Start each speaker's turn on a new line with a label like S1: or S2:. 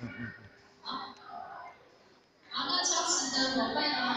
S1: 嗯嗯，好，好，那超时的我伴呢？